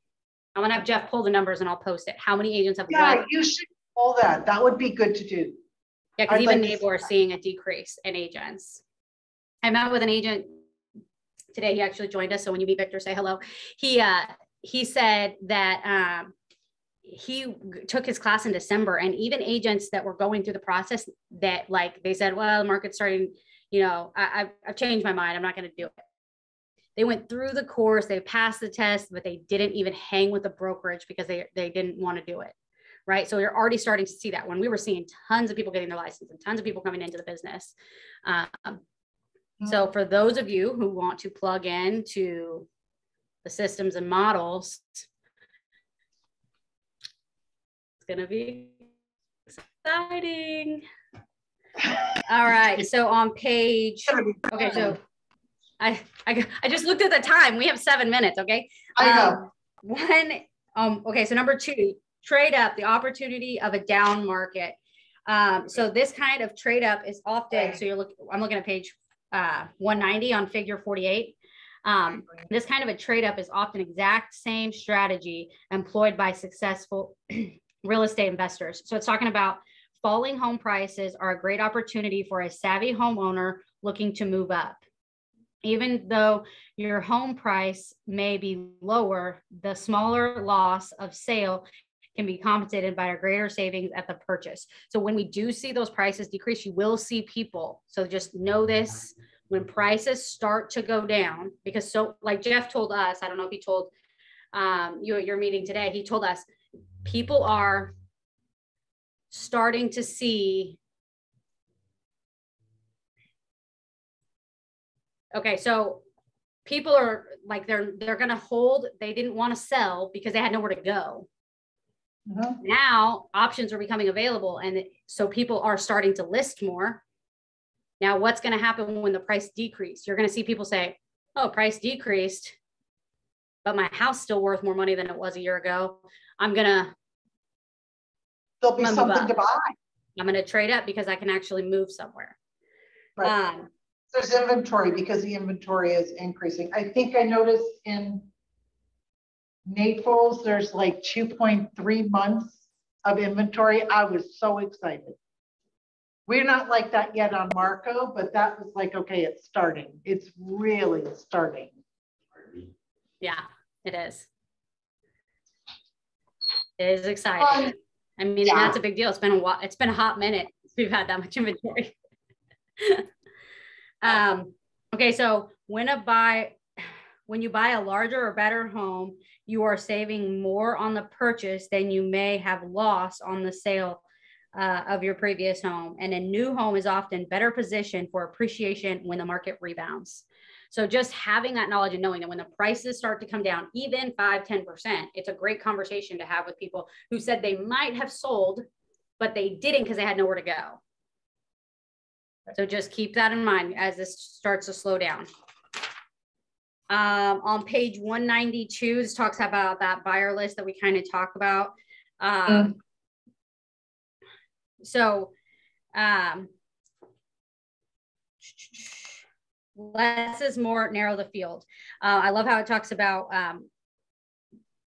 I'm gonna have Jeff pull the numbers and I'll post it. How many agents have Yeah, left? you should pull that. That would be good to do. Yeah, because I'd even like to see Nabor is seeing a decrease in agents. I met with an agent today. He actually joined us. So when you meet Victor, say hello. He uh he said that um he took his class in December and even agents that were going through the process that like they said, well, the market's starting, you know, I, I've, I've changed my mind. I'm not going to do it. They went through the course, they passed the test, but they didn't even hang with the brokerage because they, they didn't want to do it. Right. So you're already starting to see that when we were seeing tons of people getting their license and tons of people coming into the business. Um, so for those of you who want to plug in to the systems and models, it's gonna be exciting. All right, so on page, okay, so I, I, I just looked at the time. We have seven minutes, okay? I know. Um, One, um, okay, so number two, trade up, the opportunity of a down market. Um, so this kind of trade up is often, so you're looking, I'm looking at page uh, 190 on figure 48. Um, this kind of a trade up is often exact same strategy employed by successful real estate investors. So it's talking about falling home prices are a great opportunity for a savvy homeowner looking to move up. Even though your home price may be lower, the smaller loss of sale can be compensated by a greater savings at the purchase. So when we do see those prices decrease, you will see people. So just know this when prices start to go down, because so like Jeff told us, I don't know if he told um, you at your meeting today, he told us people are starting to see. Okay, so people are like they're they're gonna hold. They didn't want to sell because they had nowhere to go. Mhm. Now options are becoming available, and so people are starting to list more. Now, what's going to happen when the price decrease? You're going to see people say, "Oh, price decreased, but my house still worth more money than it was a year ago. I'm gonna There'll be something up. to buy. I'm gonna trade up because I can actually move somewhere." Right. Um, There's inventory because the inventory is increasing. I think I noticed in Naples, there's like two point three months of inventory. I was so excited. We're not like that yet on Marco, but that was like, okay, it's starting. It's really starting. Yeah, it is. It is exciting. Fun. I mean, Yeah. that's a big deal. It's been a while. It's been a hot minute. We've had that much inventory. um, okay, so when a buy, when you buy a larger or better home, you are saving more on the purchase than you may have lost on the sale uh, of your previous home. And a new home is often better positioned for appreciation when the market rebounds. So just having that knowledge and knowing that when the prices start to come down, even 5, 10%, it's a great conversation to have with people who said they might have sold, but they didn't because they had nowhere to go. So just keep that in mind as this starts to slow down. Um, on page 192, this talks about that buyer list that we kind of talk about. Um, So um, less is more, narrow the field. Uh, I love how it talks about um,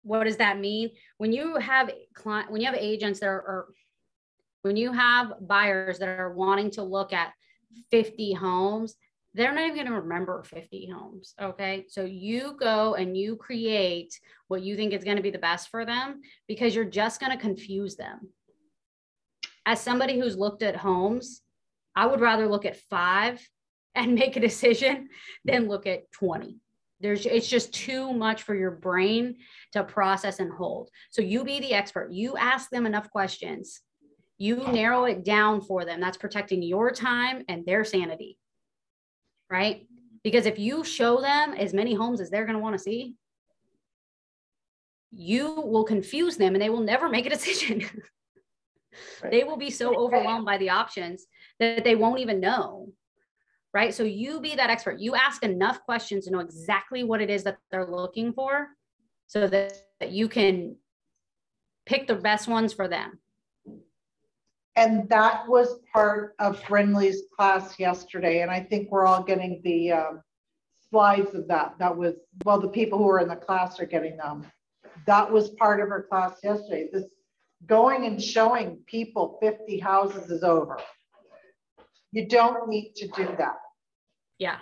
what does that mean? When you have client when you have agents that are or when you have buyers that are wanting to look at 50 homes they're not even going to remember 50 homes okay? So you go and you create what you think is going to be the best for them because you're just going to confuse them. As somebody who's looked at homes i would rather look at five and make a decision than look at 20 there's it's just too much for your brain to process and hold so you be the expert you ask them enough questions You narrow it down for them. That's protecting your time and their sanity. Right? Because if you show them as many homes as they're going to want to see, you will confuse them and they will never make a decision. they will be so overwhelmed by the options that they won't even know. Right. So you be that expert. You ask enough questions to know exactly what it is that they're looking for so that, that you can pick the best ones for them. And that was part of Brinley's class yesterday. And I think we're all getting the um, slides of that. That was, well, the people who are in the class are getting them. That was part of her class yesterday. This going and showing people 50 houses is over. You don't need to do that. Yeah.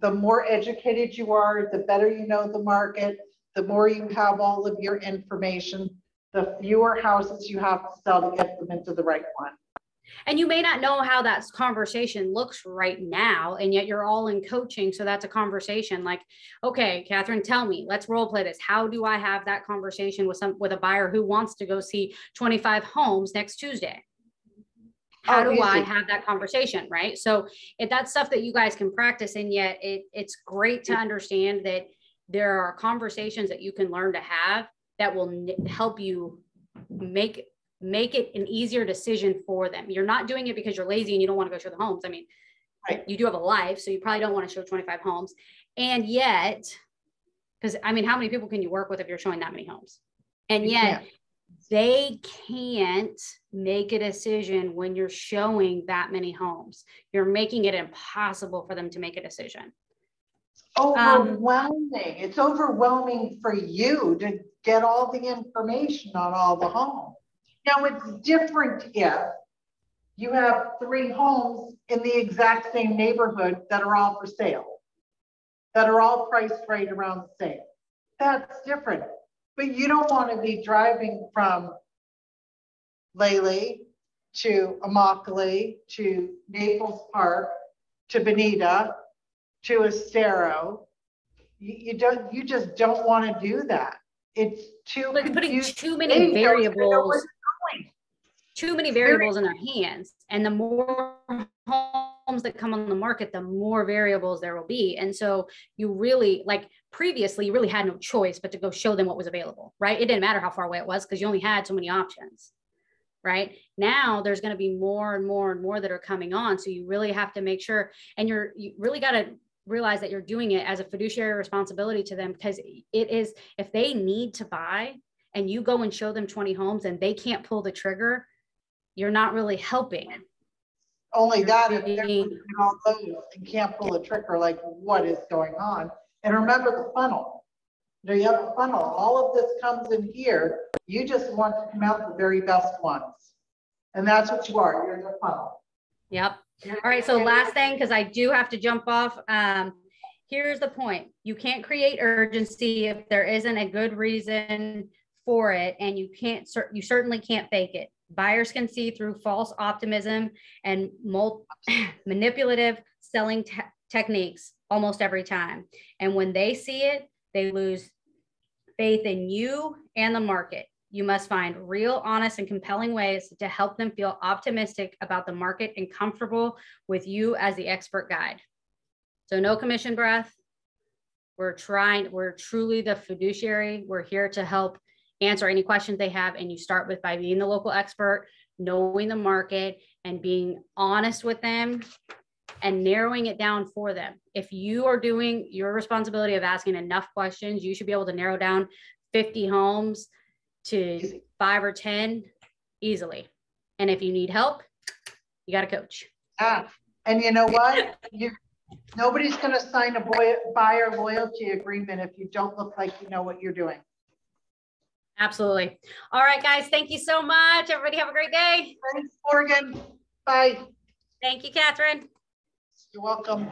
The more educated you are, the better you know the market, the more you have all of your information, the fewer houses you have to sell to get them into the right one. And you may not know how that conversation looks right now, and yet you're all in coaching. So that's a conversation like, okay, Catherine, tell me, let's role play this. How do I have that conversation with some with a buyer who wants to go see 25 homes next Tuesday? Oh, how Oh, do I have that conversation? Right. So if that's stuff that you guys can practice, and yet it, it's great to understand that there are conversations that you can learn to have that will n- help you make make it an easier decision for them. You're not doing it because you're lazy and you don't want to go show the homes. I mean, Right. you do have a life, so you probably don't want to show 25 homes. And yet, because I mean, how many people can you work with if you're showing that many homes? And yet, can't. They can't make a decision when you're showing that many homes. You're making it impossible for them to make a decision. Um, overwhelming. It's overwhelming for you to get all the information on all the homes. Now, it's different if you have three homes in the exact same neighborhood that are all for sale, that are all priced right around the same. That's different. But you don't want to be driving from Lely to Immokalee to Naples Park to Bonita to Estero. You, you don't, you just don't want to do that. It's too. Like putting too many don't even know where variables too many variables in their hands and the more homes that come on the market the more variables there will be. And so you really like previously you really had no choice but to go show them what was available right? It didn't matter how far away it was because you only had so many options right? Now there's going to be more and more and more that are coming on. So you really have to make sure and you're you really got to realize that you're doing it as a fiduciary responsibility to them because it is if they need to buy and you go and show them 20 homes and they can't pull the trigger you're not really helping. Only that, if they're looking all those and can't pull a trigger, like what is going on? And remember the funnel. Now you have a funnel, all of this comes in here, you just want to come out the very best ones. And that's what you are, you're the funnel. Yep. All right. So last thing, because I do have to jump off. Um, here's the point. You can't create urgency if there isn't a good reason for it, and you can't. You certainly can't fake it. Buyers can see through false optimism and mul- manipulative selling te- techniques almost every time. And when they see it, they lose faith in you and the market. You must find real, honest, and compelling ways to help them feel optimistic about the market and comfortable with you as the expert guide. So, no commission breath. We're trying, we're truly the fiduciary. We're here to help answer any questions they have. And you start with by being the local expert, knowing the market, and being honest with them and narrowing it down for them. If you are doing your responsibility of asking enough questions, you should be able to narrow down 50 homes to five or 10 easily. And if you need help, you got a coach. Ah, and you know what? You, nobody's gonna sign a buyer loyalty agreement if you don't look like you know what you're doing. Absolutely. All right, guys. Thank you so much. Everybody have a great day. Thanks, Morgan. Bye. Thank you, Catherine. You're welcome.